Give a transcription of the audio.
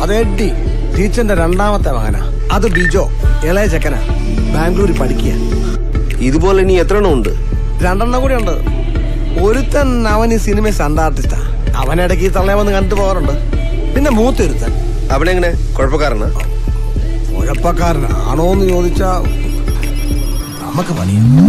അത് എഡ്ഡി. ടീച്ചറിന്റെ രണ്ടാമത്തെ മകനാ. അത് ബിജോ. ഇളയ ചെക്കനാ. ബാംഗ്ലൂരിൽ പഠിക്കുക. ഇതുപോലെ ഇനി എത്ര എണ്ണം ഉണ്ട്? രണ്ടെണ്ണം കൂടി ഉണ്ട്. ഒരുത്തൻ അവൻ ഈ സിനിമ സണ്ട ആർട്ടിസ്റ്റാ അവനിടയ്ക്ക് ഈ തള്ളയെ വന്ന് കണ്ടു പോകാറുണ്ട്. പിന്നെ മൂത്തൊരുത്തൻ. അവനെങ്ങനെ കുഴപ്പക്കാരനാ? കുഴപ്പക്കാരനാണോ എന്ന് ചോദിച്ചാ നമുക്ക് പണിയാ